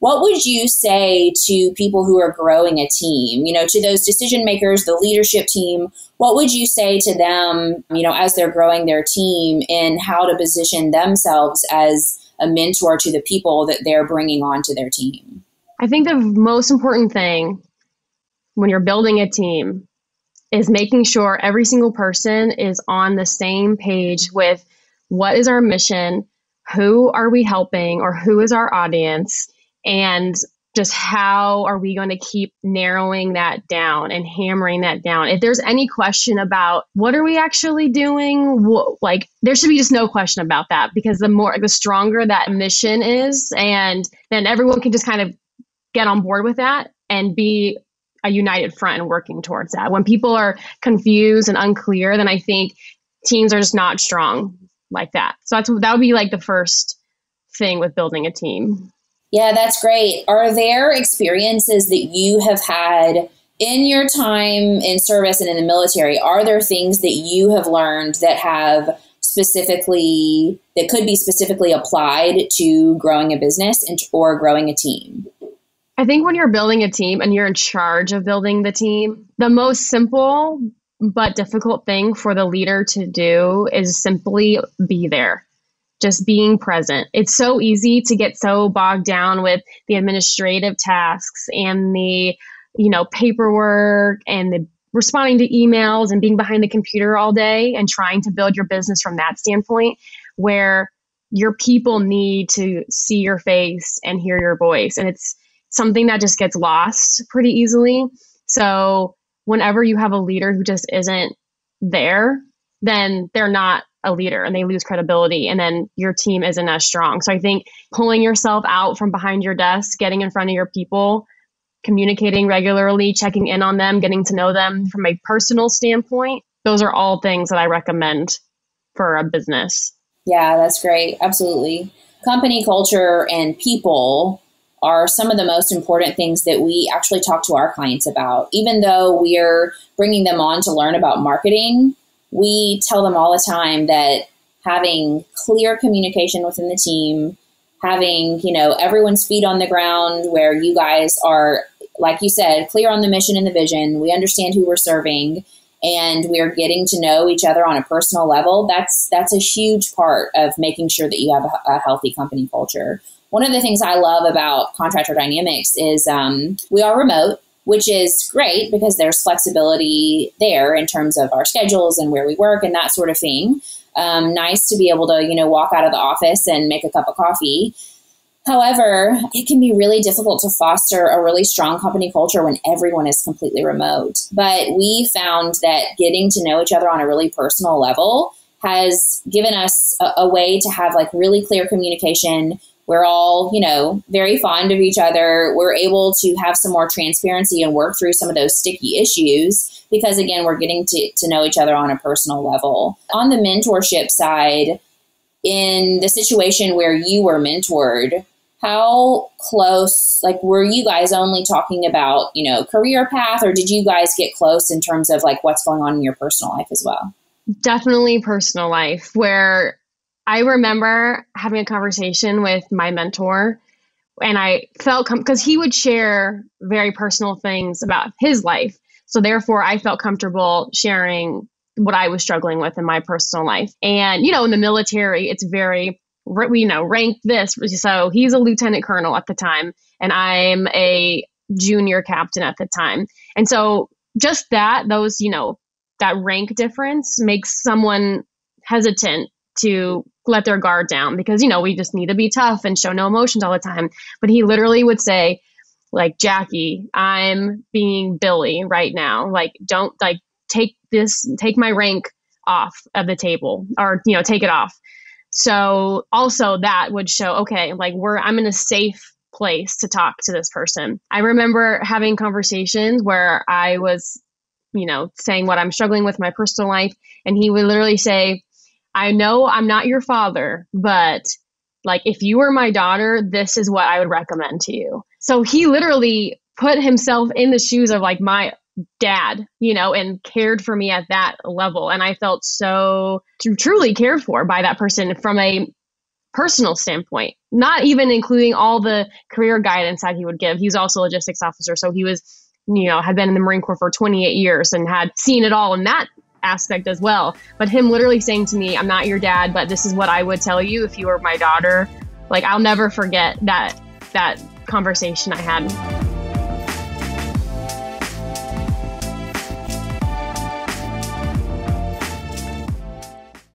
what would you say to people who are growing a team, you know, to those decision makers, the leadership team? What would you say to them, you know, as they're growing their team in how to position themselves as a mentor to the people that they're bringing onto their team? I think the most important thing when you're building a team is making sure every single person is on the same page with what is our mission, who are we helping, or who is our audience, and just how are we going to keep narrowing that down and hammering that down? If there's any question about what are we actually doing like there should be just no question about that because the more the stronger that mission is and then everyone can just kind of get on board with that and be a united front and working towards that. When people are confused and unclear then i think teams are just not strong like that. So that's that would be like the first thing with building a team yeah, that's great. Are there experiences that you have had in your time in service and in the military? Are there things that you have learned that have specifically, that could be specifically applied to growing a business and, or growing a team? I think when you're building a team and you're in charge of building the team, the most simple but difficult thing for the leader to do is simply be there just being present. It's so easy to get so bogged down with the administrative tasks and the, you know, paperwork and the responding to emails and being behind the computer all day and trying to build your business from that standpoint where your people need to see your face and hear your voice and it's something that just gets lost pretty easily. So, whenever you have a leader who just isn't there, then they're not a leader and they lose credibility and then your team isn't as strong. So I think pulling yourself out from behind your desk, getting in front of your people, communicating regularly, checking in on them, getting to know them from a personal standpoint, those are all things that I recommend for a business. Yeah, that's great. Absolutely. Company culture and people are some of the most important things that we actually talk to our clients about. Even though we're bringing them on to learn about marketing, we tell them all the time that having clear communication within the team, having, you know, everyone's feet on the ground where you guys are, like you said, clear on the mission and the vision. We understand who we're serving and we're getting to know each other on a personal level. That's that's a huge part of making sure that you have a, a healthy company culture. One of the things I love about Contractor Dynamics is um, we are remote which is great because there's flexibility there in terms of our schedules and where we work and that sort of thing. Um, nice to be able to, you know, walk out of the office and make a cup of coffee. However, it can be really difficult to foster a really strong company culture when everyone is completely remote. But we found that getting to know each other on a really personal level has given us a, a way to have like really clear communication we're all, you know, very fond of each other. We're able to have some more transparency and work through some of those sticky issues because, again, we're getting to, to know each other on a personal level. On the mentorship side, in the situation where you were mentored, how close like were you guys only talking about you know career path or did you guys get close in terms of like what's going on in your personal life as well definitely personal life where I remember having a conversation with my mentor, and I felt because com- he would share very personal things about his life. So therefore, I felt comfortable sharing what I was struggling with in my personal life. And you know, in the military, it's very you know rank this. So he's a lieutenant colonel at the time, and I'm a junior captain at the time. And so just that, those you know, that rank difference makes someone hesitant to let their guard down because you know we just need to be tough and show no emotions all the time. But he literally would say like jackie i'm being billy right now. Like don't like take this take my rank off of the table or you know take it off. So also that would show okay like we're i'm in a safe place to talk to this person. I remember having conversations where i was you know saying what i'm struggling with my personal life and he would literally say I know I'm not your father, but like if you were my daughter, this is what I would recommend to you. So he literally put himself in the shoes of like my dad, you know, and cared for me at that level. And I felt so truly cared for by that person from a personal standpoint, not even including all the career guidance that he would give. He was also a logistics officer, so he was, you know, had been in the Marine Corps for 28 years and had seen it all in that aspect as well. But him literally saying to me, I'm not your dad, but this is what I would tell you if you were my daughter. Like I'll never forget that that conversation I had.